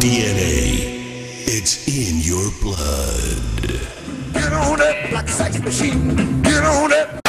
DNA. It's in your blood. Get on that black sex machine. Get on that